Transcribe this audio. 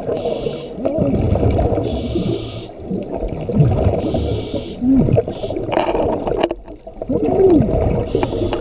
うん